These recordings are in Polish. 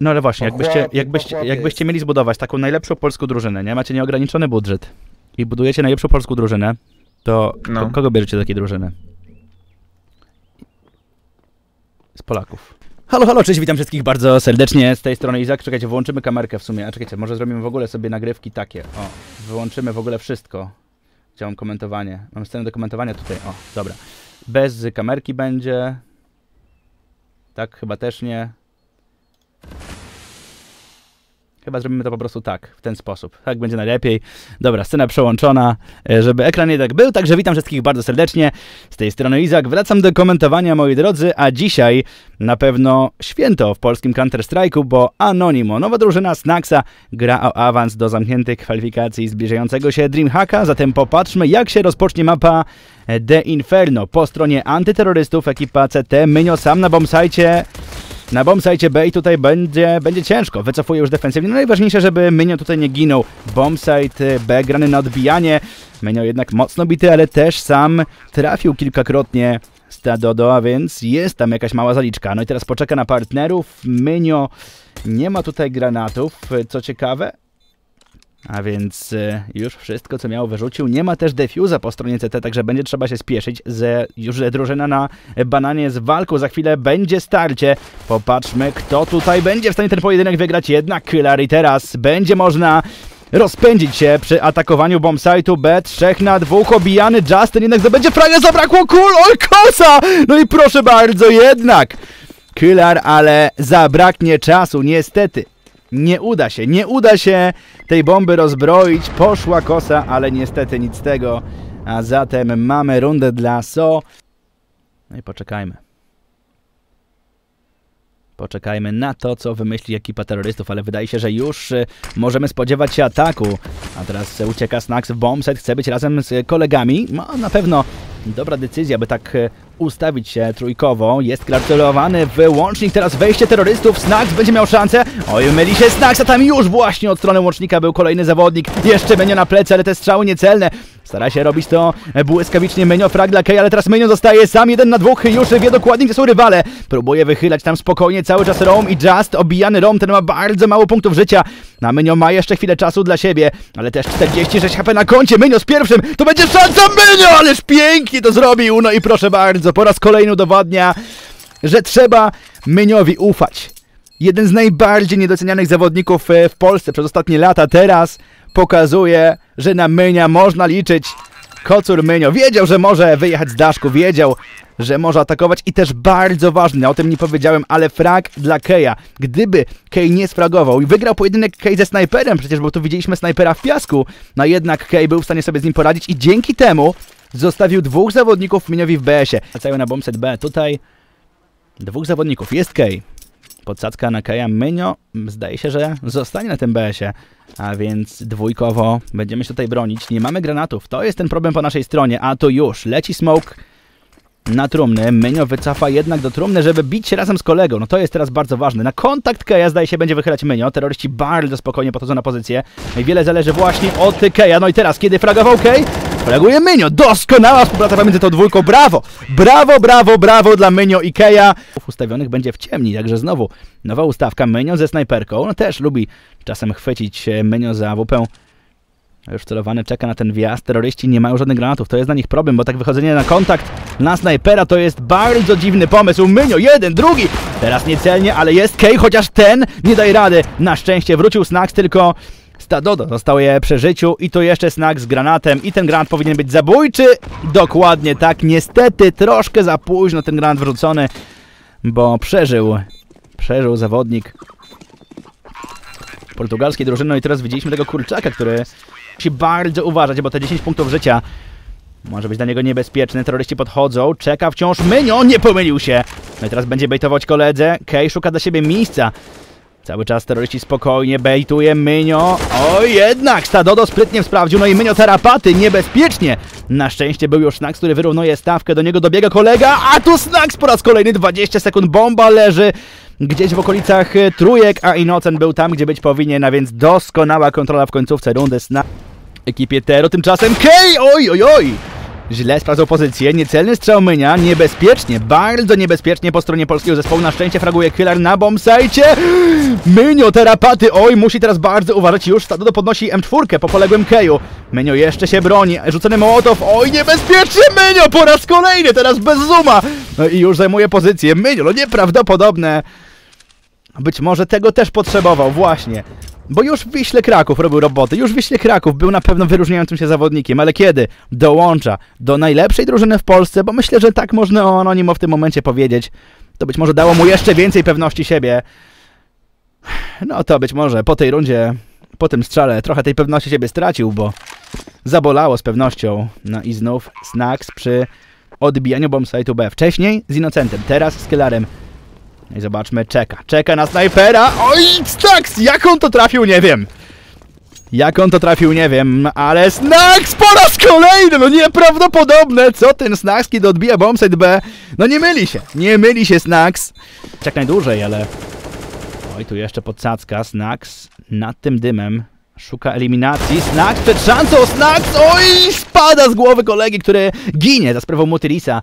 No ale właśnie, jakbyście, jakbyście, jakbyście mieli zbudować taką najlepszą polską drużynę, nie? Macie nieograniczony budżet i budujecie najlepszą polską drużynę, to No. ko- kogo bierzecie do takiej drużyny? Z Polaków. Halo, halo, cześć, witam wszystkich bardzo serdecznie. Z tej strony Izak. Czekajcie, wyłączymy kamerkę w sumie. A czekajcie, może zrobimy w ogóle sobie nagrywki takie. O, wyłączymy w ogóle wszystko. Chciałem komentowanie. Mam scenę do komentowania tutaj. O, dobra. Bez kamerki będzie. Tak, chyba też nie. Chyba zrobimy to po prostu tak, w ten sposób. Tak będzie najlepiej. Dobra, scena przełączona, e, żeby ekran nie tak był. Także witam wszystkich bardzo serdecznie. Z tej strony Izak. Wracam do komentowania, moi drodzy, a dzisiaj na pewno święto w polskim Counter-Strike'u, bo Anonimo, nowa drużyna Snaxa, gra o awans do zamkniętych kwalifikacji zbliżającego się Dreamhacka. Zatem popatrzmy, jak się rozpocznie mapa The Inferno. Po stronie antyterrorystów ekipa CT, Mynio sam na bombsite. Na bombsite B i tutaj będzie, będzie ciężko. Wycofuje już defensywnie. No najważniejsze, żeby Mynio tutaj nie ginął. Bombsite B grany na odbijanie. Mynio jednak mocno bity, ale też sam trafił kilkakrotnie Stadodo, a więc jest tam jakaś mała zaliczka. No i teraz poczeka na partnerów. Mynio nie ma tutaj granatów, co ciekawe. A więc e, już wszystko, co miał, wyrzucił. Nie ma też defuza po stronie CT, także będzie trzeba się spieszyć. Z, już drużyna na bananie z walką. Za chwilę będzie starcie. Popatrzmy, kto tutaj będzie w stanie ten pojedynek wygrać. Jednak i teraz będzie można rozpędzić się przy atakowaniu bombsite'u B. Trzech na dwóch, obijany Justin jednak zdobędzie fragę, zabrakło kul, oj kosa! No i proszę bardzo, jednak Killer, ale zabraknie czasu, niestety. Nie uda się, nie uda się tej bomby rozbroić. Poszła kosa, ale niestety nic z tego. A zatem mamy rundę dla So. No i poczekajmy. Poczekajmy na to, co wymyśli ekipa terrorystów, ale wydaje się, że już y, możemy spodziewać się ataku. A teraz ucieka Snax w bombset, chce być razem z kolegami. No, na pewno dobra decyzja, by tak y, ustawić się trójkowo. Jest gratulowany wyłącznik, teraz wejście terrorystów. Snax będzie miał szansę. Oj, myli się Snax, a tam już właśnie od strony łącznika był kolejny zawodnik. Jeszcze Menio na plecy, ale te strzały niecelne. Stara się robić to błyskawicznie Menio, frag dla Kej, ale teraz Menio zostaje sam, jeden na dwóch, już wie dokładnie, gdzie są rywale. Próbuje wychylać tam spokojnie cały czas Rom i Just, obijany Rom, ten ma bardzo mało punktów życia. Na Menio ma jeszcze chwilę czasu dla siebie, ale też 46 HP na koncie, Menio z pierwszym, to będzie szansa Menio, ależ pięknie to zrobił, no i proszę bardzo, po raz kolejny udowadnia, że trzeba Meniowi ufać. Jeden z najbardziej niedocenianych zawodników e, w Polsce przez ostatnie lata teraz pokazuje, że na Mynia można liczyć. Kocur Mynio wiedział, że może wyjechać z daszku, wiedział, że może atakować i też bardzo ważny, o tym nie powiedziałem, ale frag dla Keja. Gdyby Kej nie sfragował i wygrał pojedynek Kej ze snajperem, przecież bo tu widzieliśmy snajpera w piasku, no jednak Kej był w stanie sobie z nim poradzić i dzięki temu zostawił dwóch zawodników Miniowi w BS-ie. Wracają na bombset B, tutaj dwóch zawodników, jest Kej. Podsadzka na Keja Mynio zdaje się, że zostanie na tym BS-ie. A więc dwójkowo będziemy się tutaj bronić. Nie mamy granatów. To jest ten problem po naszej stronie. A to już. Leci smoke na trumny. Mynio wycofa jednak do trumny, żeby bić się razem z kolegą. No to jest teraz bardzo ważne. Na kontakt Keja zdaje się będzie wychylać Mynio. Terroryści bardzo spokojnie podchodzą na pozycję. Wiele zależy właśnie od Keja. No i teraz, kiedy fragował Kej, fraguje Mynio. Doskonała współpraca pomiędzy tą dwójką. Brawo! Brawo, brawo, brawo dla Mynio i Keja. Ustawionych będzie w ciemni, także znowu nowa ustawka. Mynio ze snajperką. No też lubi czasem chwycić e, Mynio za WP. Już celowany czeka na ten wjazd. Terroryści nie mają żadnych granatów. To jest dla nich problem, bo tak wychodzenie na kontakt na snajpera to jest bardzo dziwny pomysł. Mynio, jeden, drugi. Teraz niecelnie, ale jest Kej, chociaż ten nie daje rady. Na szczęście wrócił Snax, tylko Stadodo został je przy życiu i to jeszcze Snax z granatem i ten granat powinien być zabójczy. Dokładnie tak. Niestety troszkę za późno ten granat wrzucony, bo przeżył. Przeżył zawodnik portugalskiej drużyny. No i teraz widzieliśmy tego kurczaka, który musi bardzo uważać, bo te 10 punktów życia może być dla niego niebezpieczne. Terroryści podchodzą, czeka wciąż Mynio, nie pomylił się. No i teraz będzie bejtować koledze. Kej szuka dla siebie miejsca. Cały czas terroryści spokojnie bejtuje Mynio. O, jednak Stadodo sprytnie sprawdził, no i Mynio tarapaty, niebezpiecznie. Na szczęście był już Snax, który wyrównuje stawkę, do niego dobiega kolega, a tu Snax po raz kolejny 20 sekund, bomba leży gdzieś w okolicach e, trójek, a Innocent był tam, gdzie być powinien, a więc doskonała kontrola w końcówce rundy Snax ekipie Tero. Tymczasem Kej, oj, oj, oj! Źle sprawdzał pozycję, niecelny strzał Mynia, niebezpiecznie, bardzo niebezpiecznie po stronie polskiego zespołu. Na szczęście fraguje Killer na bombsajcie. Mynio, terapaty, oj, musi teraz bardzo uważać. Już Stadodo podnosi M4 po poległym Keju. Mynio jeszcze się broni, rzucony Mołotow, oj, niebezpiecznie Mynio po raz kolejny, teraz bez zooma. No i już zajmuje pozycję. Mynio, no nieprawdopodobne. Być może tego też potrzebował, właśnie. Bo już Wiśle Kraków robił roboty, już Wiśle Kraków był na pewno wyróżniającym się zawodnikiem, ale kiedy dołącza do najlepszej drużyny w Polsce, bo myślę, że tak można o Anonimo w tym momencie powiedzieć, to być może dało mu jeszcze więcej pewności siebie. No to być może po tej rundzie, po tym strzale trochę tej pewności siebie stracił, bo zabolało z pewnością. No i znów Snacks przy odbijaniu bombsite'u B. Wcześniej z Innocentem, teraz z Killarem. I zobaczmy, czeka. Czeka na snajpera. Oj, Snax! Jak on to trafił, nie wiem. Jak on to trafił, nie wiem, ale Snax po raz kolejny! No nieprawdopodobne! Co ten Snax, kiedy odbija bombsite B? No nie myli się, nie myli się Snax. Jak najdłużej, ale... Oj, tu jeszcze podsadzka. Snax nad tym dymem. Szuka eliminacji. Snax przed szansą. Snax! Oj! Spada z głowy kolegi, który ginie za sprawą Mutyrisa.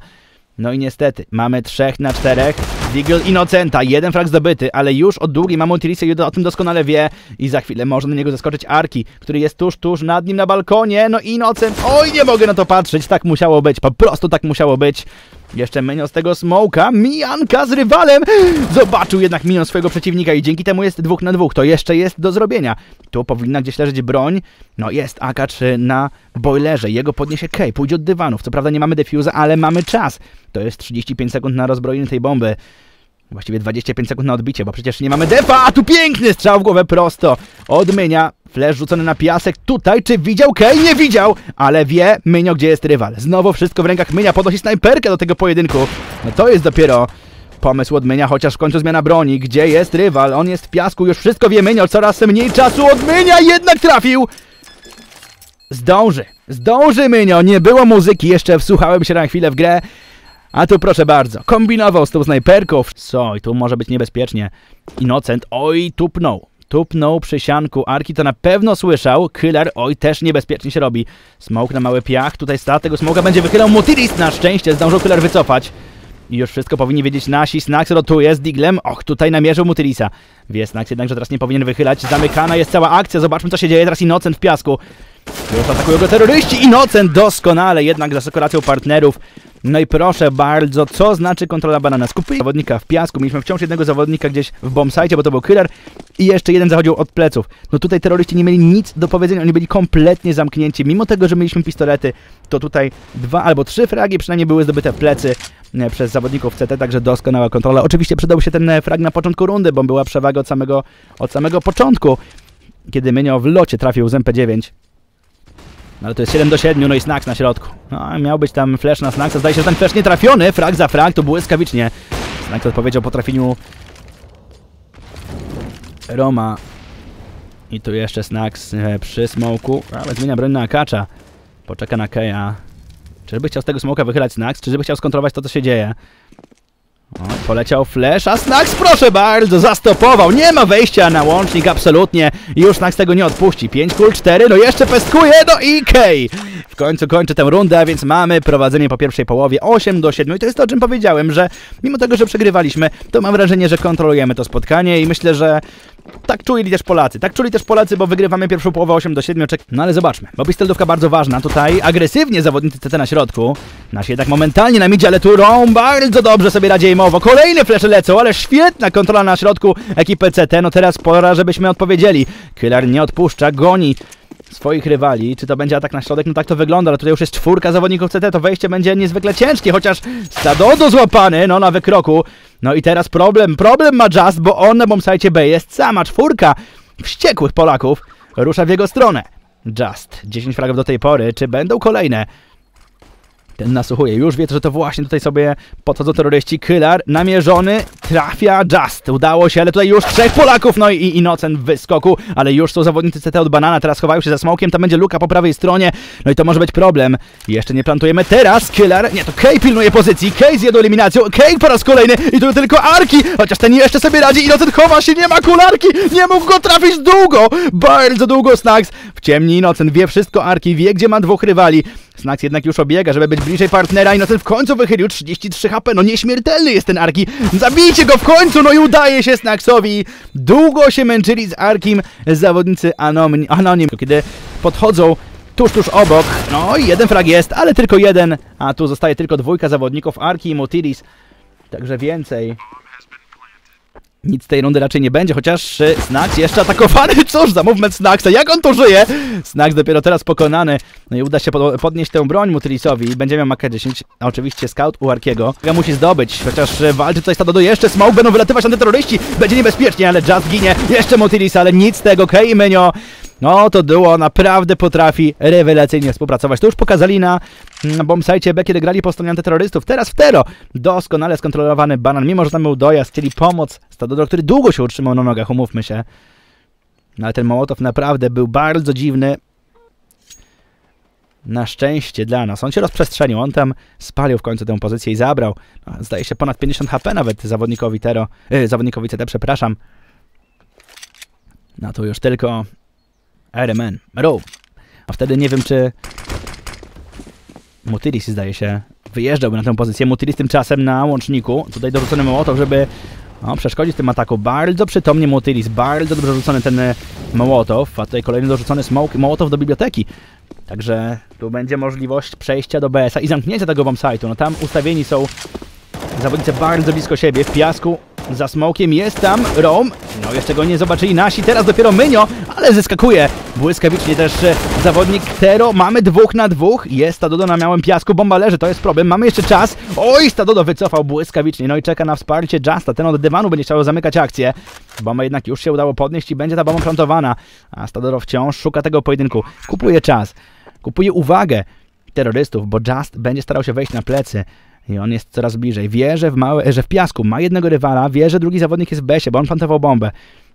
No i niestety, mamy trzech na czterech. Deagle Innocenta, jeden frag zdobyty, ale już od długiej ma Multirisę i o tym doskonale wie. I za chwilę może na niego zaskoczyć Arki, który jest tuż, tuż nad nim na balkonie. No Innocent, oj nie mogę na to patrzeć, tak musiało być, po prostu tak musiało być. Jeszcze Minion z tego smoka, Mijanka z rywalem! Zobaczył jednak Minion swojego przeciwnika i dzięki temu jest dwóch na dwóch. To jeszcze jest do zrobienia. Tu powinna gdzieś leżeć broń. No jest AK-3 na boilerze. Jego podniesie Kej, pójdzie od dywanów. Co prawda nie mamy defuza, ale mamy czas. To jest 35 sekund na rozbrojenie tej bomby. Właściwie 25 sekund na odbicie, bo przecież nie mamy defa, a tu piękny strzał w głowę prosto. Odmienia, flash rzucony na piasek. Tutaj, czy widział Kej? Nie widział, ale wie Mynio, gdzie jest rywal. Znowu wszystko w rękach Mynia, podnosi snajperkę do tego pojedynku. No to jest dopiero pomysł od Mynia, chociaż w końcu zmiana broni. Gdzie jest rywal? On jest w piasku, już wszystko wie Mynio, coraz mniej czasu od Mynia, jednak trafił! Zdąży, zdąży Mynio, nie było muzyki, jeszcze wsłuchałem się na chwilę w grę. A tu proszę bardzo, kombinował z tą snajperką. Co, i tu może być niebezpiecznie. Innocent, oj, tupnął. Tupnął przy sianku. Arki to na pewno słyszał. Killer, oj, też niebezpiecznie się robi. Smoke na mały piach. Tutaj stat tego smoka będzie wychylał Mutiris. Na szczęście zdążył Killer wycofać. I już wszystko powinni wiedzieć nasi. Snax rotuje z Diglem. Och, tutaj namierzył Mutirisa. Wie Snax jednak, że teraz nie powinien wychylać. Zamykana jest cała akcja. Zobaczmy, co się dzieje. Teraz Innocent w piasku. Już atakują go terroryści. Innocent doskonale jednak za sekuracją partnerów. No i proszę bardzo, co znaczy kontrola banana? Skupili zawodnika w piasku, mieliśmy wciąż jednego zawodnika gdzieś w bombsite, bo to był killer i jeszcze jeden zachodził od pleców. No tutaj terroryści nie mieli nic do powiedzenia, oni byli kompletnie zamknięci. Mimo tego, że mieliśmy pistolety, to tutaj dwa albo trzy fragi przynajmniej były zdobyte w plecy e, przez zawodników CT, także doskonała kontrola. Oczywiście przydał się ten e, frag na początku rundy, bo była przewaga od samego, od samego początku, kiedy Mynio w locie trafił z MP9. No ale to jest 7 do 7, no i Snax na środku. No, miał być tam flash na Snaxa. Zdaje się, że ten flash nie trafiony. Frag za frag, to błyskawicznie. Snax odpowiedział po trafieniu Roma. I tu jeszcze Snax e, przy smoku. Ale zmienia broń na Akacza. Poczeka na Keja. Czyżby chciał z tego smoka wychylać Snax? Czyżby chciał skontrolować to, co się dzieje? O, poleciał flash, a Snax proszę bardzo, zastopował, nie ma wejścia na łącznik, absolutnie, już Snax tego nie odpuści, 5 kul, 4, no jeszcze pestkuje, no i Kej w końcu kończy tę rundę, a więc mamy prowadzenie po pierwszej połowie. 8 do 7 i to jest to, o czym powiedziałem, że mimo tego, że przegrywaliśmy, to mam wrażenie, że kontrolujemy to spotkanie i myślę, że tak czuli też Polacy. Tak czuli też Polacy, bo wygrywamy pierwszą połowę 8 do 7. No ale zobaczmy. Bo pistoletówka bardzo ważna. Tutaj agresywnie zawodnicy CT na środku. Nasi jednak momentalnie na midzie, ale tu Rom bardzo dobrze sobie radzi aimowo. Kolejne flesze lecą, ale świetna kontrola na środku ekipy CT. No teraz pora, żebyśmy odpowiedzieli. Killer nie odpuszcza, goni swoich rywali. Czy to będzie atak na środek? No tak to wygląda, ale tutaj już jest czwórka zawodników CT, to wejście będzie niezwykle ciężkie, chociaż Stadodo złapany, no na wykroku. No i teraz problem, problem ma Just, bo on na bombsite B jest sama czwórka wściekłych Polaków rusza w jego stronę. Just, 10 fragów do tej pory, czy będą kolejne? Nasłuchuje, już wie, że to właśnie tutaj sobie podchodzą terroryści. Kylar namierzony, trafia Just. Udało się, ale tutaj już trzech Polaków, no i Innocent w wyskoku, ale już są zawodnicy CT od Banana, teraz chowają się za smokiem, tam będzie luka po prawej stronie, no i to może być problem. Jeszcze nie plantujemy. Teraz, Kylar, nie, to Kay pilnuje pozycji, Kay zjadł eliminacją, Kay po raz kolejny. I tu tylko Arki, chociaż ten jeszcze sobie radzi, Innocent chowa się, nie ma kularki, nie mógł go trafić długo, bardzo długo Snags, w ciemni. Innocent wie wszystko. Arki, wie gdzie ma dwóch rywali, Snags jednak już obiega, żeby być bliżej partnera. Innocent w końcu wychylił 33 HP. No nieśmiertelny jest ten Arki. Zabijcie go w końcu, no i udaje się Snacksowi. Długo się męczyli z Arkim zawodnicy Anonim, Anonim kiedy podchodzą tuż, tuż obok. No i jeden frag jest, ale tylko jeden. A tu zostaje tylko dwójka zawodników, Arki i Motilis. Także więcej. Nic tej rundy raczej nie będzie, chociaż y, Snax jeszcze atakowany. Cóż za movement Snaxa, jak on tu żyje? Snax dopiero teraz pokonany. No i uda się pod podnieść tę broń Mutilisowi. Będzie miał makę 10. A oczywiście scout u Arkiego. musi zdobyć, chociaż y, walczy tutaj stado do jeszcze. Smoke będą wylatywać antyterroryści. Będzie niebezpiecznie, ale Just ginie. Jeszcze Mutilis, ale nic z tego. Kei Menio no to duo naprawdę potrafi rewelacyjnie współpracować. To już pokazali na, bombsite B, kiedy grali po stronie antyterrorystów. Teraz w Tero doskonale skontrolowany banan, mimo że tam był dojazd, chcieli pomóc Stadodro, który długo się utrzymał na nogach, umówmy się. No ale ten Mołotow naprawdę był bardzo dziwny. Na szczęście dla nas. On się rozprzestrzenił, on tam spalił w końcu tę pozycję i zabrał. No, zdaje się ponad 50 HP nawet zawodnikowi Tero, yy, zawodnikowi CT, przepraszam. No to już tylko Iron Row. A wtedy nie wiem, czy Mutilis zdaje się wyjeżdżałby na tę pozycję. Mutilis tymczasem na łączniku. Tutaj dorzucony Mołotow, żeby no, przeszkodzić tym ataku. Bardzo przytomnie Mutilis, bardzo dobrze rzucony ten e, Mołotow, a tutaj kolejny dorzucony smoke Mołotow do biblioteki. Także tu będzie możliwość przejścia do BS-a i zamknięcia tego bombsite'u. No tam ustawieni są zawodnicy bardzo blisko siebie, w piasku za smokiem jest tam Rom. No jeszcze go nie zobaczyli nasi. Teraz dopiero Mynio, ale zyskakuje. Błyskawicznie też e, zawodnik Tero. Mamy dwóch na dwóch. Jest Stadodo na miałym piasku. Bomba leży, to jest problem. Mamy jeszcze czas. Oj, Stadodo wycofał błyskawicznie. No i czeka na wsparcie Justa. Ten od dywanu będzie chciał zamykać akcję. Bomba jednak już się udało podnieść i będzie ta bomba plantowana. A Stadodo wciąż szuka tego pojedynku. Kupuje czas. Kupuje uwagę terrorystów, bo Just będzie starał się wejść na plecy. I on jest coraz bliżej. Wie, że w, małe, że w piasku ma jednego rywala, wie, że drugi zawodnik jest w besie, bo on plantował bombę.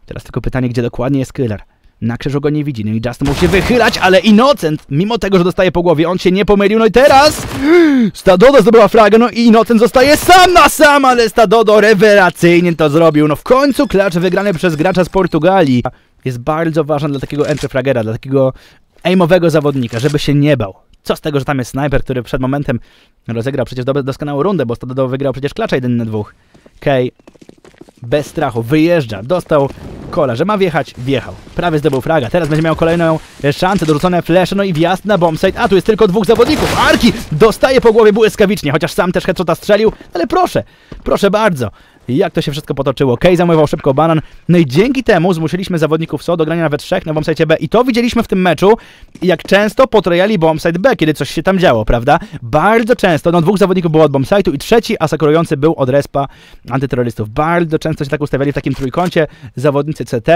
Teraz tylko pytanie, gdzie dokładnie jest killer. Na krzyżu go nie widzi, no i Just musi wychylać, ale Innocent, mimo tego, że dostaje po głowie, on się nie pomylił, no i teraz Stadodo zdobyła flagę, no i Innocent zostaje sam na sam, ale Stadodo rewelacyjnie to zrobił. No w końcu klacz wygrany przez gracza z Portugalii jest bardzo ważny dla takiego entry fragera, dla takiego aimowego zawodnika, żeby się nie bał. Co z tego, że tam jest snajper, który przed momentem rozegrał przecież doskonałą rundę, bo Stadodo wygrał przecież klacza 1 na 2. Kej bez strachu wyjeżdża, dostał kola, że ma wjechać, wjechał. Prawie zdobył fraga, teraz będzie miał kolejną szansę, dorzucone flesze, no i wjazd na bombsite, a tu jest tylko dwóch zawodników. Arki dostaje po głowie błyskawicznie, chociaż sam też headshota strzelił, ale proszę, proszę bardzo. Jak to się wszystko potoczyło. Kej zamówił szybko banan. No i dzięki temu zmusiliśmy zawodników SO do grania nawet trzech na bombsite B. I to widzieliśmy w tym meczu, jak często potrojali bombsite B, kiedy coś się tam działo, prawda? Bardzo często. No dwóch zawodników było od bombsite'u i trzeci asekurujący był od respa antyterrorystów. Bardzo często się tak ustawiali w takim trójkącie zawodnicy CT.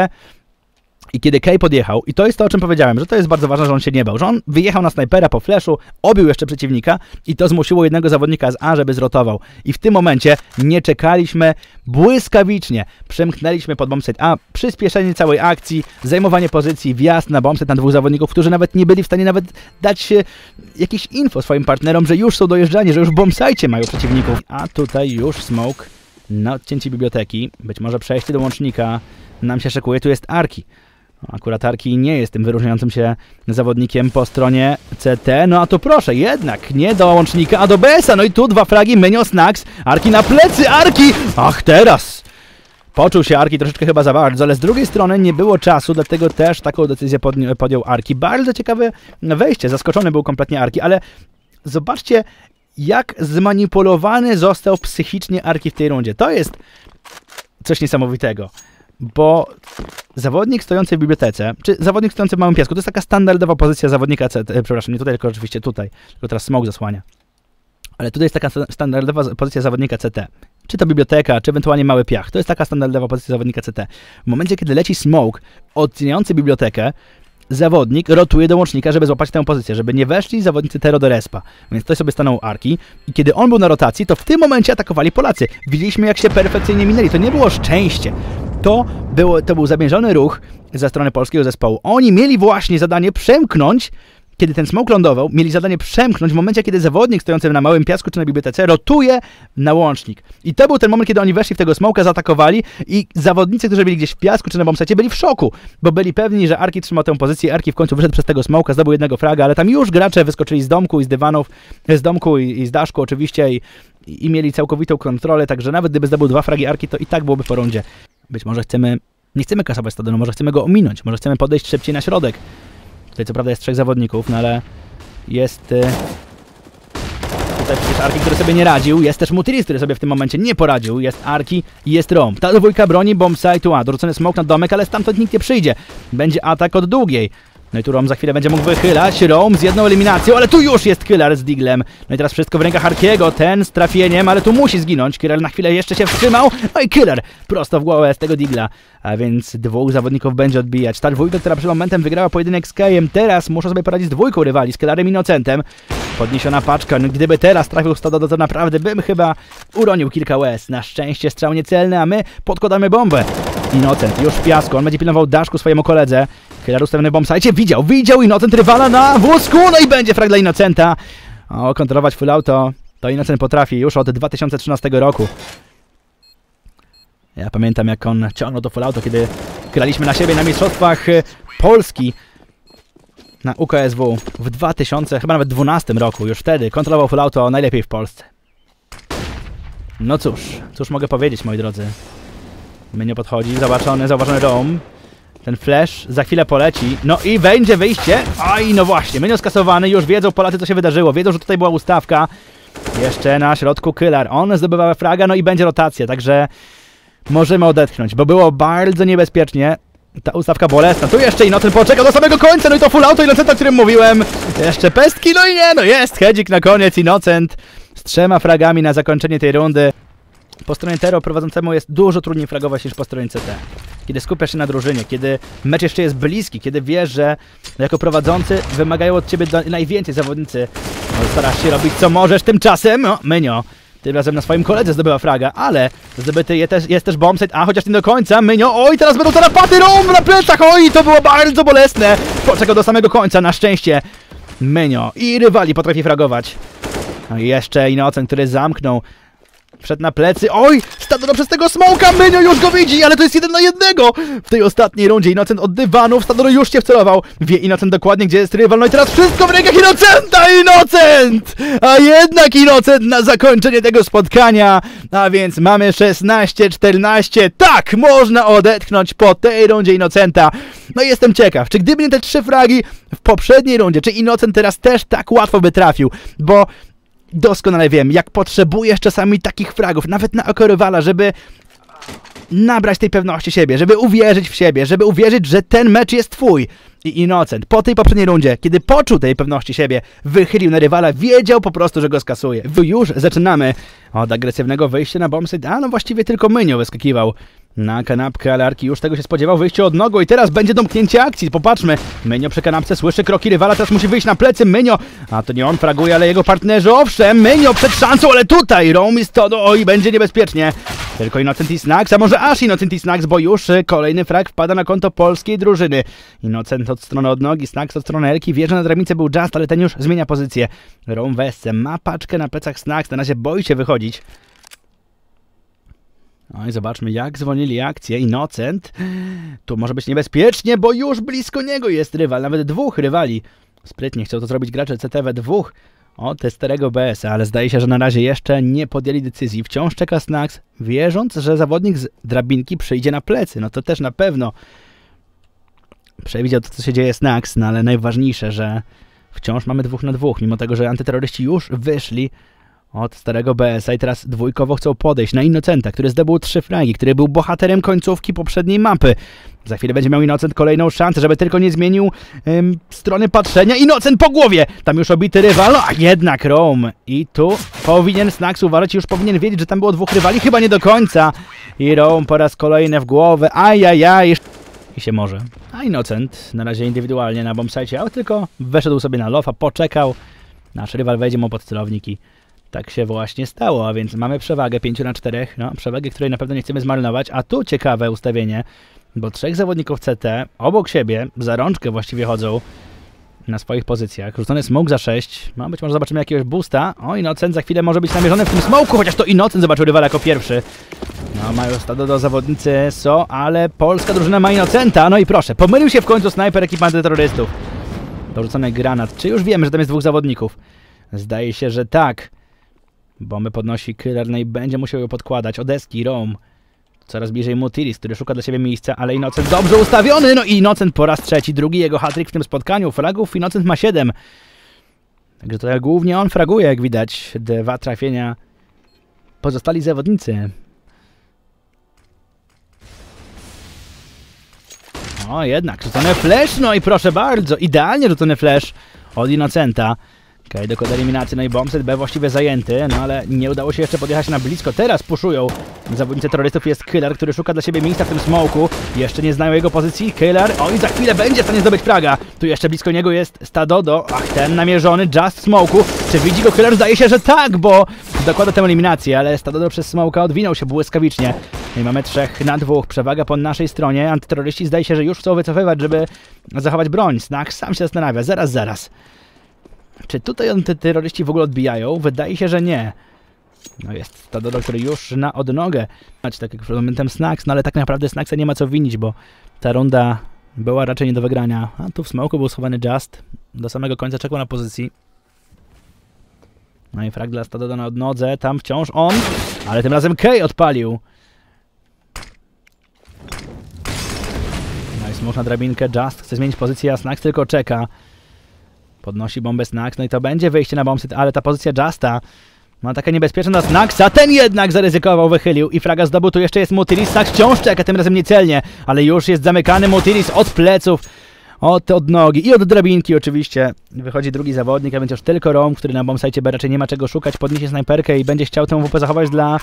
I kiedy Kay podjechał, i to jest to, o czym powiedziałem, że to jest bardzo ważne, że on się nie bał, że on wyjechał na snajpera po flashu, obił jeszcze przeciwnika i to zmusiło jednego zawodnika z A, żeby zrotował. I w tym momencie nie czekaliśmy błyskawicznie, przemknęliśmy pod bombset A, przyspieszenie całej akcji, zajmowanie pozycji, wjazd na bombset na dwóch zawodników, którzy nawet nie byli w stanie nawet dać jakieś info swoim partnerom, że już są dojeżdżani, że już w bombsite mają przeciwników. A tutaj już smoke na odcięcie biblioteki, być może przejście do łącznika nam się szykuje, tu jest Arki. Akurat Arki nie jest tym wyróżniającym się zawodnikiem po stronie CT. No a to proszę, jednak nie do łącznika, a do BS-a. No i tu dwa fragi, Menio, Snax, Arki na plecy, Arki! Ach, teraz! Poczuł się Arki troszeczkę chyba za bardzo, ale z drugiej strony nie było czasu, dlatego też taką decyzję podjął Arki. Bardzo ciekawe wejście, zaskoczony był kompletnie Arki, ale zobaczcie, jak zmanipulowany został psychicznie Arki w tej rundzie. To jest coś niesamowitego bo zawodnik stojący w bibliotece, czy zawodnik stojący w małym piasku, to jest taka standardowa pozycja zawodnika, e, przepraszam, nie tutaj, tylko oczywiście tutaj, tylko teraz smog zasłania. Ale tutaj jest taka standardowa pozycja zawodnika CT. Czy to biblioteka, czy ewentualnie mały piach. To jest taka standardowa pozycja zawodnika CT. W momencie, kiedy leci smoke odcinający bibliotekę, zawodnik rotuje do łącznika, żeby złapać tę pozycję, żeby nie weszli zawodnicy Tero do respa. Więc ktoś sobie stanął Arki i kiedy on był na rotacji, to w tym momencie atakowali Polacy. Widzieliśmy jak się perfekcyjnie minęli. To nie było szczęście. To, było, to był zamierzony ruch ze strony polskiego zespołu. Oni mieli właśnie zadanie przemknąć kiedy ten smoke lądował, mieli zadanie przemknąć w momencie, kiedy zawodnik stojący na małym piasku czy na bibliotece rotuje na łącznik. I to był ten moment, kiedy oni weszli w tego smoka, zaatakowali i zawodnicy, którzy byli gdzieś w piasku czy na bombsecie, byli w szoku, bo byli pewni, że Arki trzymał tę pozycję. Arki w końcu wyszedł przez tego smoka, zdobył jednego fraga, ale tam już gracze wyskoczyli z domku i z dywanów, z domku i, i z daszku oczywiście i, i mieli całkowitą kontrolę, także nawet gdyby zdobył dwa fragi Arki, to i tak byłoby po rundzie. Być może chcemy, nie chcemy kasować stadionu, może chcemy go ominąć, może chcemy podejść szybciej na środek. Tutaj co prawda jest trzech zawodników, no ale jest... Y, tutaj przecież Arki, który sobie nie radził. Jest też Mutilis, który sobie w tym momencie nie poradził. Jest Arki i jest Rom. Ta dwójka broni bombsite'u A. Dorzucony smok na domek, ale stamtąd nikt nie przyjdzie. Będzie atak od długiej. No i tu Rom za chwilę będzie mógł wychylać. Rom z jedną eliminacją, ale tu już jest Killer z Diglem. No i teraz wszystko w rękach Arkiego. Ten z trafieniem, ale tu musi zginąć. Killer na chwilę jeszcze się wstrzymał. No i Killer prosto w głowę z tego Digla. A więc dwóch zawodników będzie odbijać. Ta dwójka, która przed momentem wygrała pojedynek z Kajem, teraz muszą sobie poradzić z dwójką rywali, z Killerem Inocentem. Podniesiona paczka. No, gdyby teraz trafił w to naprawdę bym chyba uronił kilka łez. Na szczęście strzał niecelny, a my podkładamy bombę. Inocent już w piasku. On będzie pilnował daszku swojemu koledze. Killer ustawiony bombsite. Widział, widział Inocent rywala na wózku. No i będzie frag dla Inocenta. O, kontrolować full auto. To Inocent potrafi już od 2013 roku. Ja pamiętam jak on ciągnął to full auto, kiedy graliśmy na siebie na Mistrzostwach y, Polski na UKSW w 2000, chyba nawet 12 roku. Już wtedy kontrolował full auto najlepiej w Polsce. No cóż, cóż mogę powiedzieć moi drodzy. Mnie podchodzi, zobaczony, zauważony dom. Ten flash za chwilę poleci. No i będzie wyjście. Aj, no właśnie, menio skasowany. Już wiedzą Polacy, co się wydarzyło. Wiedzą, że tutaj była ustawka. Jeszcze na środku Killer. On zdobywa fraga, no i będzie rotacja, także możemy odetchnąć, bo było bardzo niebezpiecznie. Ta ustawka bolesna. Tu jeszcze Inocent poczekał do samego końca, no i to full auto Innocenta, o którym mówiłem. Jeszcze pestki, no i nie, no jest Hedzik na koniec, Innocent z trzema fragami na zakończenie tej rundy. Po stronie Tero prowadzącemu jest dużo trudniej fragować niż po stronie CT. Kiedy skupiasz się na drużynie, kiedy mecz jeszcze jest bliski, kiedy wiesz, że jako prowadzący wymagają od ciebie najwięcej zawodnicy. No, starasz się robić co możesz, tymczasem, no, Mynio, tym razem na swoim koledze zdobyła fraga, ale zdobyty jest też, jest też bombset, a chociaż nie do końca, Mynio, oj, teraz będą tarapaty, Rom na plecach, oj, to było bardzo bolesne. Poczekał do samego końca, na szczęście. Mynio i rywali potrafi fragować. No jeszcze Inocent, który zamknął Wszedł na plecy. Oj! Stadoro przez tego smoka! Mynio już go widzi, ale to jest jeden na jednego! W tej ostatniej rundzie Inocent od dywanów. Stadoro już się wcelował. Wie Inocent dokładnie, gdzie jest rywal. No i teraz wszystko w rękach Inocenta! Inocent! A jednak Inocent na zakończenie tego spotkania. A więc mamy 16-14. Tak! Można odetchnąć po tej rundzie Inocenta. No i jestem ciekaw, czy gdyby nie te trzy fragi w poprzedniej rundzie, czy Inocent teraz też tak łatwo by trafił? Bo doskonale wiem, jak potrzebujesz czasami takich fragów, nawet na oko rywala, żeby nabrać tej pewności siebie, żeby uwierzyć w siebie, żeby uwierzyć, że ten mecz jest twój. I Innocent po tej poprzedniej rundzie, kiedy poczuł tej pewności siebie, wychylił na rywala, wiedział po prostu, że go skasuje. Już zaczynamy od agresywnego wyjścia na bombsite, a no właściwie tylko Mynio wyskakiwał na kanapkę, ale Arki już tego się spodziewał, wyjście od nogu i teraz będzie domknięcie akcji, popatrzmy. Mynio przy kanapce słyszy kroki rywala, teraz musi wyjść na plecy, Mynio, a to nie on fraguje, ale jego partnerzy, owszem, Mynio przed szansą, ale tutaj Romis to, no, oj, będzie niebezpiecznie. Tylko Innocent i Snacks, a może aż Innocent i Snacks, bo już y, kolejny frag wpada na konto polskiej drużyny. Innocent od strony od nogi, Snacks od strony Elki, wie, że na drabnicy był Just, ale ten już zmienia pozycję. Rom Wesse ma paczkę na plecach Snacks, na razie boi się wychodzić. No i zobaczmy, jak zwolnili akcję. Innocent. Tu może być niebezpiecznie, bo już blisko niego jest rywal. Nawet dwóch rywali. Sprytnie chciał to zrobić gracze CTW dwóch o starego BS, ale zdaje się, że na razie jeszcze nie podjęli decyzji. Wciąż czeka Snax, wierząc, że zawodnik z drabinki przyjdzie na plecy. No to też na pewno przewidział to, co się dzieje Snax, no ale najważniejsze, że wciąż mamy dwóch na dwóch, mimo tego, że antyterroryści już wyszli od starego BS-a i teraz dwójkowo chcą podejść na Innocenta, który zdobył trzy fragi, który był bohaterem końcówki poprzedniej mapy. Za chwilę będzie miał Innocent kolejną szansę, żeby tylko nie zmienił ym, strony patrzenia. Innocent po głowie! Tam już obity rywal, a jednak Rome. I tu powinien Snax uważać, już powinien wiedzieć, że tam było dwóch rywali, chyba nie do końca. I Rome po raz kolejny w głowę, ajajaj. i się może. A Innocent na razie indywidualnie na bombsite, ale tylko weszedł sobie na lofa, poczekał. Nasz rywal wejdzie mu pod celownik tak się właśnie stało, a więc mamy przewagę 5 na 4, no przewagę, której na pewno nie chcemy zmarnować, a tu ciekawe ustawienie, bo trzech zawodników CT obok siebie, za rączkę właściwie chodzą na swoich pozycjach. Rzucony smoke za 6, no być może zobaczymy jakiegoś boosta. O, Innocent za chwilę może być namierzony w tym smoku, chociaż to Innocent zobaczył rywala jako pierwszy. No, mają stado do zawodnicy SO, ale polska drużyna ma Innocenta. No i proszę, pomylił się w końcu snajper ekipy antyterrorystów. Dorzucony granat. Czy już wiemy, że tam jest dwóch zawodników? Zdaje się, że tak. Bombę podnosi Killer, no i będzie musiał ją podkładać. Odeski, Rome. Coraz bliżej Mutilis, który szuka dla siebie miejsca, ale Innocent dobrze ustawiony. No i Innocent po raz trzeci, drugi jego hatryk w tym spotkaniu. Fragów Innocent ma 7. Także to głównie on fraguje, jak widać. Dwa trafienia. Pozostali zawodnicy O, jednak, rzucony flash, no i proszę bardzo, idealnie rzucony flash od Innocenta. Okay, do eliminacji, no i bombset B właściwie zajęty, no ale nie udało się jeszcze podjechać na blisko. Teraz puszują zawodnicy terrorystów, jest Killer, który szuka dla siebie miejsca w tym smoku. Jeszcze nie znają jego pozycji, Killer, oj, za chwilę będzie w stanie zdobyć fraga. Tu jeszcze blisko niego jest Stadodo, ach, ten namierzony, Just Smoku. Czy widzi go Killer? Zdaje się, że tak, bo dokłada tę eliminację, ale Stadodo przez smoka odwinął się błyskawicznie. No i mamy trzech na dwóch, przewaga po naszej stronie. Antyterroryści zdaje się, że już chcą wycofywać, żeby zachować broń. Snack sam się zastanawia, zaraz, zaraz. Czy tutaj antyterroryści w ogóle odbijają? Wydaje się, że nie. No jest Stadoro, który już na odnogę. Tak jak przed momentem Snacks, no ale tak naprawdę Snacksa nie ma co winić, bo ta runda była raczej nie do wygrania. A tu w smoku był schowany Just. Do samego końca czekał na pozycji. No i frag dla Stadoda na odnodze, tam wciąż on, ale tym razem Kay odpalił. Nice, można drabinkę, Just chce zmienić pozycję, a Snacks tylko czeka. Podnosi bombę Snacks, no i to będzie wyjście na bombset, ale ta pozycja Justa ma taka niebezpieczna na Snacksa, ten jednak zaryzykował, wychylił i fraga zdobył, tu jeszcze jest Mutilis, Snacks wciąż czeka, tym razem niecelnie, ale już jest zamykany Mutilis od pleców, od, od nogi i od drabinki oczywiście. Wychodzi drugi zawodnik, a więc już tylko Rom, który na bombsite B raczej nie ma czego szukać, podniesie snajperkę i będzie chciał tę WP zachować dla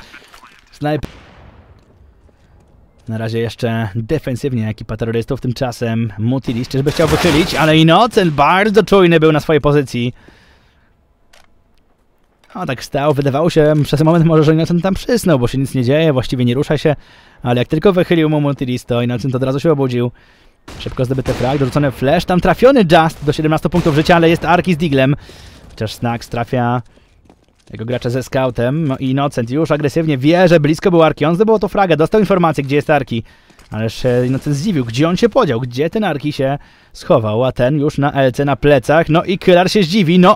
snajper... Na razie jeszcze defensywnie ekipa terrorystów, tymczasem Mutilis czyżby chciał wychylić, ale Innocent bardzo czujny był na swojej pozycji. O, tak stał, wydawało się przez moment może, że Innocent tam przysnął, bo się nic nie dzieje, właściwie nie rusza się, ale jak tylko wychylił mu Mutilis, to Innocent od razu się obudził. Szybko zdobyty frag, dorzucony flash, tam trafiony Just do 17 punktów życia, ale jest Arki z Diglem. Chociaż Snacks trafia jego gracza ze scoutem. No Innocent już agresywnie wie, że blisko był Arki. On zdobył to fragę, dostał informację, gdzie jest Arki. Ależ Innocent zdziwił, gdzie on się podział, gdzie ten Arki się schował, a ten już na LC na plecach. No i Killer się zdziwi, no...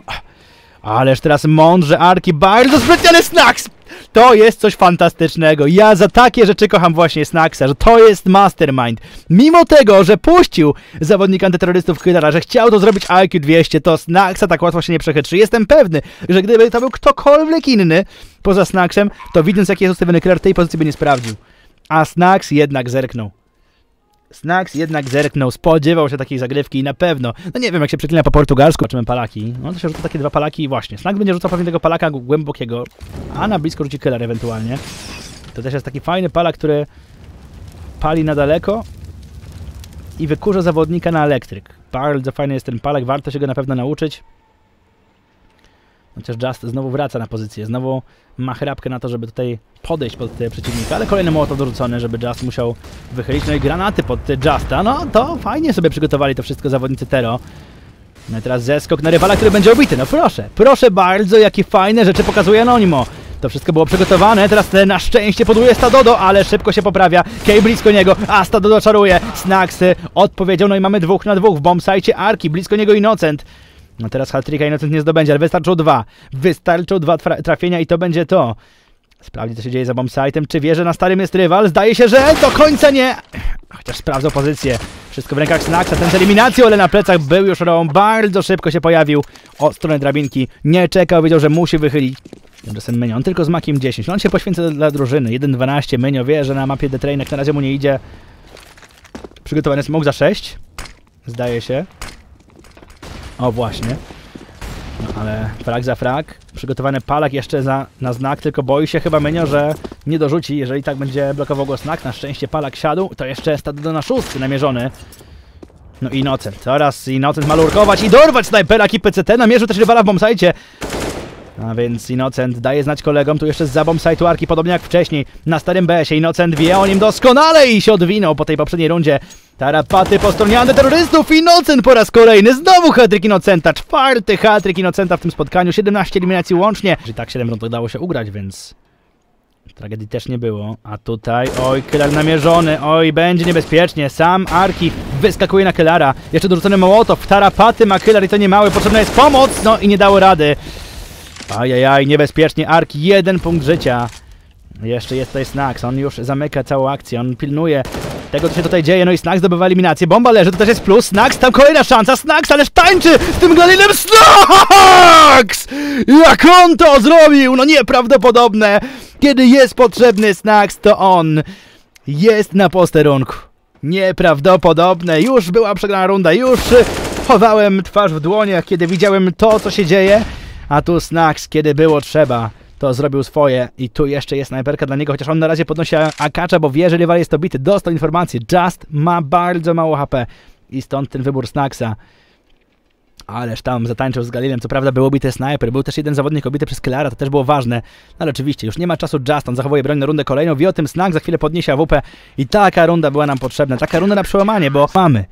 Ależ teraz mądrze Arki, bardzo sprytny Snacks! To jest coś fantastycznego. Ja za takie rzeczy kocham właśnie Snacksa, że to jest mastermind. Mimo tego, że puścił zawodnika antyterrorystów Killera, że chciał to zrobić IQ 200, to Snacksa tak łatwo się nie przechytrzy. Jestem pewny, że gdyby to był ktokolwiek inny poza Snacksem, to widząc jaki jest ustawiony Killer, tej pozycji by nie sprawdził. A Snacks jednak zerknął. Snacks jednak zerknął, spodziewał się takiej zagrywki i na pewno, no nie wiem jak się przeklina po portugalsku, zobaczymy palaki, no to się rzuca takie dwa palaki i właśnie, Snacks będzie rzucał pewnie tego palaka głębokiego, a na blisko rzuci killer ewentualnie. To też jest taki fajny palak, który pali na daleko i wykurza zawodnika na elektryk. Bardzo fajny jest ten palak, warto się go na pewno nauczyć. Chociaż Just znowu wraca na pozycję, znowu ma chrapkę na to, żeby tutaj podejść pod przeciwnika, ale kolejny mołotow dorzucony, żeby Just musiał wychylić. No i granaty pod Justa, no to fajnie sobie przygotowali to wszystko zawodnicy Tero. No i teraz zeskok na rywala, który będzie obity. No proszę, proszę bardzo, jakie fajne rzeczy pokazuje Anonimo. To wszystko było przygotowane, teraz na szczęście poduje Stadodo, ale szybko się poprawia. Kej blisko niego, a Stadodo czaruje. Snacks odpowiedział, no i mamy dwóch na dwóch w bombsite Arki, blisko niego Innocent. No teraz hat-tricka Innocent nie zdobędzie, ale wystarczą dwa. Wystarczą dwa trafienia i to będzie to. Sprawdzi, co się dzieje za bombsite'em. Czy wie, że na starym jest rywal? Zdaje się, że do końca nie. Chociaż sprawdzał pozycję. Wszystko w rękach Snacksa. Ten z eliminacją, ale na plecach był już Rom. Bardzo szybko się pojawił o stronę drabinki. Nie czekał, wiedział, że musi wychylić. Tymczasem Menio, on tylko z makiem 10. No on się poświęca dla drużyny. 1-12. Menio wie, że na mapie The Trainek na razie mu nie idzie. Przygotowany smok za 6. Zdaje się. O, właśnie. No, ale frag za frag. Przygotowany palak jeszcze za, na znak, tylko boi się chyba Menio, że nie dorzuci. Jeżeli tak będzie blokował go znak, na szczęście palak siadł, to jeszcze Stado na szósty namierzony. No Innocent, teraz Innocent ma lurkować i dorwać snajpera ekipy CT, namierzył też rywala w bombsite. A więc Innocent daje znać kolegom, tu jeszcze za bombsite'u Arki, podobnie jak wcześniej, na starym BS-ie. Innocent wie o nim doskonale i się odwinął po tej poprzedniej rundzie. Tarapaty po stronie antyterrorystów, Innocent po raz kolejny, znowu hatryk Innocenta, czwarty hatryk Innocenta w tym spotkaniu, 17 eliminacji łącznie. I tak 7 rund udało się ugrać, więc tragedii też nie było. A tutaj, oj, Kylar namierzony, oj, będzie niebezpiecznie, sam Arki wyskakuje na Kylara, jeszcze dorzucony Mołotow, tarapaty ma Kylar i to nie mały, potrzebna jest pomoc, no i nie dało rady. Ajajaj, niebezpiecznie, Arki, jeden punkt życia. Jeszcze jest tutaj Snax, on już zamyka całą akcję, on pilnuje tego, co się tutaj dzieje, no i Snax zdobywa eliminację, bomba leży, to też jest plus, Snax, tam kolejna szansa, Snax, ależ tańczy z tym Galilem, Snax! Jak on to zrobił, no nieprawdopodobne! Kiedy jest potrzebny Snax, to on jest na posterunku. Nieprawdopodobne, już była przegrana runda, już chowałem twarz w dłoniach, kiedy widziałem to, co się dzieje, a tu Snax, kiedy było trzeba to zrobił swoje i tu jeszcze jest snajperka dla niego, chociaż on na razie podnosi akacza, bo wie, że rywal jest obity. Dostał informację, Just ma bardzo mało HP i stąd ten wybór Snaxa. Ależ tam zatańczył z Galilem, co prawda był obity snajper, był też jeden zawodnik obity przez Klara, to też było ważne. No ale oczywiście, już nie ma czasu Just, on zachowuje broń na rundę kolejną, wie o tym Snack, za chwilę podniesie AWP i taka runda była nam potrzebna, taka runda na przełamanie, bo mamy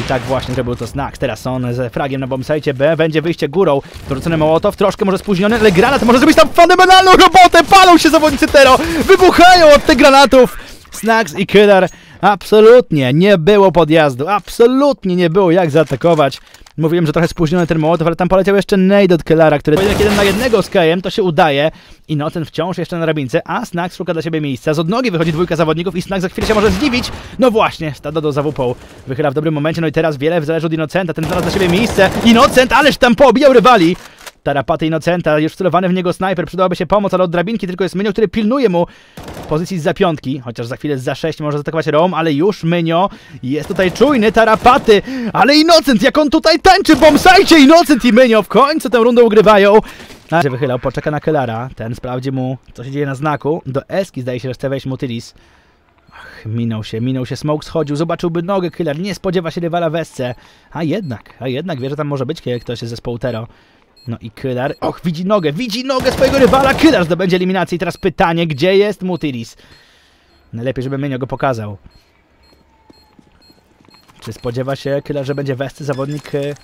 i tak właśnie zrobił to Snax. Teraz on z fragiem na bombsite B. Będzie wyjście górą. Dorzucony Mołotow, troszkę może spóźniony, ale granat może zrobić tam fenomenalną robotę! Palą się zawodnicy Tero! Wybuchają od tych granatów! Snax i Killer absolutnie nie było podjazdu. Absolutnie nie było jak zaatakować. Mówiłem, że trochę spóźniony ten Mołotow, ale tam poleciał jeszcze Nate od Kellara, który jak jeden na jednego z KM, to się udaje. I no, ten wciąż jeszcze na rabince, a Snax szuka dla siebie miejsca. Z odnogi wychodzi dwójka zawodników i Snax za chwilę się może zdziwić. No właśnie, stado do zawupą wychyla w dobrym momencie, no i teraz wiele zależy od Innocenta. Ten znalazł dla siebie miejsce. Innocent, ależ tam poobijał rywali. Tarapaty Innocenta, już celowany w niego snajper, przydałaby się pomoc, ale od drabinki tylko jest Mynio, który pilnuje mu pozycji za piątki, chociaż za chwilę za sześć może zaatakować Rom, ale już Mynio jest tutaj czujny, Tarapaty, ale Innocent, jak on tutaj tańczy, bombsajcie, Innocent i Mynio w końcu tę rundę ugrywają. Na razie wychylał, poczeka na Kellara, ten sprawdzi mu, co się dzieje na znaku, do Eski zdaje się, że chce wejść Mutilis. Ach, minął się, minął się, Smoke schodził, zobaczyłby nogę Killer, nie spodziewa się rywala w Esce, a jednak, a jednak wie, że tam może być ktoś ze zespołu Tero. No i Killer, och, widzi nogę, widzi nogę swojego rywala, Killer zdobędzie eliminację i teraz pytanie, gdzie jest Mutilis? Najlepiej, żeby Menio go pokazał. Czy spodziewa się Killer, że będzie westy zawodnik y,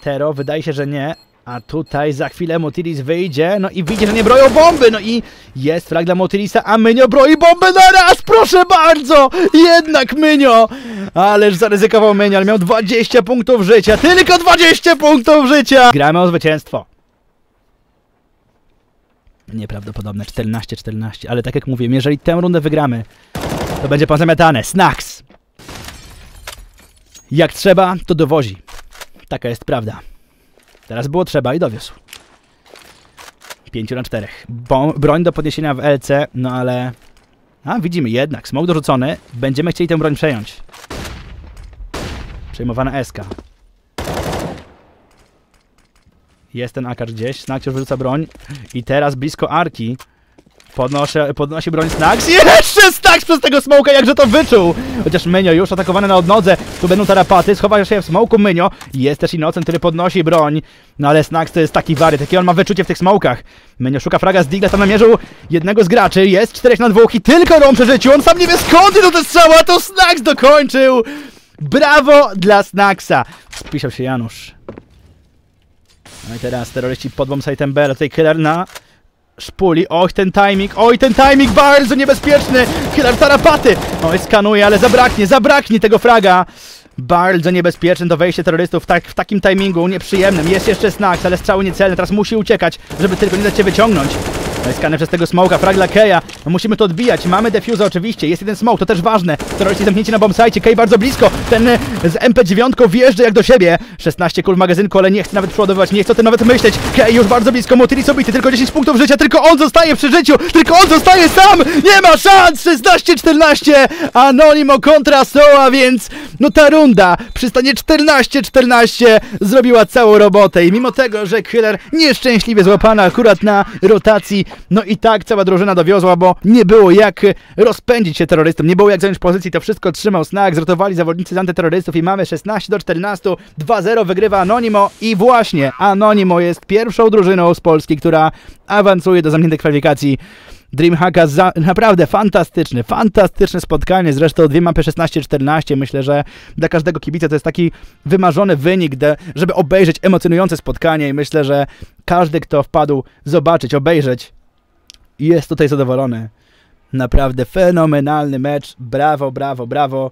Tero? Wydaje się, że nie. A tutaj za chwilę Motilis wyjdzie, no i widzi, że nie broją bomby, no i jest flag dla Motilisa, a Mynio broi bombę na raz, proszę bardzo! Jednak Mynio! Ależ zaryzykował Mynio, ale miał 20 punktów życia, tylko 20 punktów życia! Gramy o zwycięstwo. Nieprawdopodobne, 14-14, ale tak jak mówiłem, jeżeli tę rundę wygramy, to będzie pozamiatane. Snacks! Jak trzeba, to dowozi. Taka jest prawda. Teraz było trzeba i dowiózł. 5 na 4. Bo, broń do podniesienia w LC, no ale... A, widzimy jednak. Smok dorzucony. Będziemy chcieli tę broń przejąć. Przejmowana SK. Jest ten akar gdzieś. Już wyrzuca broń. I teraz blisko arki. Podnoszę, podnosi broń Snax. Jeszcze Snax przez tego smoka, jakże to wyczuł! Chociaż Menio już atakowany na odnodze. Tu będą tarapaty, schowa się w smoku Menio. Jest też Innocent, który podnosi broń. No ale Snax to jest taki wary, takie on ma wyczucie w tych smokach. Menio szuka fraga z Digla, tam namierzył jednego z graczy. Jest 4 na 2 i tylko Rom przeżyciu. On sam nie wie skąd to te strzała, to Snax dokończył! Brawo dla Snaxa! Spisał się Janusz. No i teraz terroryści pod bombsite'em B, tutaj killer na szpuli. Oj, ten timing, oj, ten timing bardzo niebezpieczny. Killer tarapaty. Oj, skanuje, ale zabraknie, zabraknie tego fraga. Bardzo niebezpieczne to wejście terrorystów tak, w takim timingu nieprzyjemnym. Jest jeszcze Snax, ale strzały niecelne. Teraz musi uciekać, żeby tylko nie dać się wyciągnąć. Skany przez tego smoka, frag dla Keja. Musimy to odbijać. Mamy defuse oczywiście, jest jeden smoke, to też ważne. Terroryści zamknięci na bombsite, Kej bardzo blisko. Ten e, z MP9 wjeżdża jak do siebie. 16 kul w magazynku, ale nie chce nawet przeładować, nie chce o tym nawet myśleć. Kej już bardzo blisko, Motylis obity, tylko 10 punktów życia, tylko on zostaje przy życiu, tylko on zostaje sam! Nie ma szans! 16-14! Anonimo kontra Soa, więc no ta runda przy stanie 14-14 zrobiła całą robotę i mimo tego, że Killer nieszczęśliwie złapana akurat na rotacji, no i tak cała drużyna dowiozła, bo nie było jak rozpędzić się terrorystom, nie było jak zająć pozycji, to wszystko trzymał Snack, zrotowali zawodnicy z antyterrorystów i mamy 16 do 14, 2-0 wygrywa Anonimo i właśnie Anonimo jest pierwszą drużyną z Polski, która awansuje do zamkniętej kwalifikacji. Dreamhacka za, naprawdę fantastyczny, fantastyczne spotkanie, zresztą dwie mapy 16-14, myślę, że dla każdego kibica to jest taki wymarzony wynik, de, żeby obejrzeć emocjonujące spotkanie i myślę, że każdy, kto wpadł zobaczyć, obejrzeć, jest tutaj zadowolony. Naprawdę fenomenalny mecz, brawo, brawo, brawo.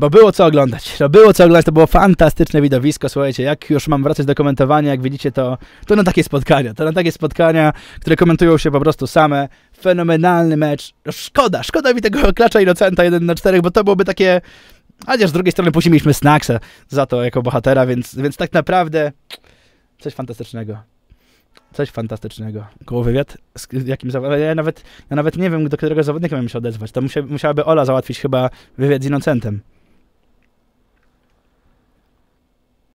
Bo było co oglądać. To było co oglądać, to było fantastyczne widowisko. Słuchajcie, jak już mam wracać do komentowania, jak widzicie, to, to na takie spotkania. To na takie spotkania, które komentują się po prostu same. Fenomenalny mecz. Szkoda, szkoda mi tego klacza Inocenta 1 na 4, bo to byłoby takie. Chociaż z drugiej strony później mieliśmy Snacksa za to jako bohatera, więc, więc tak naprawdę coś fantastycznego. Coś fantastycznego. Koło wywiad? Z jakim ja nawet, ja nawet nie wiem, do którego zawodnika miałem się odezwać. To musia, musiałaby Ola załatwić chyba wywiad z Innocentem.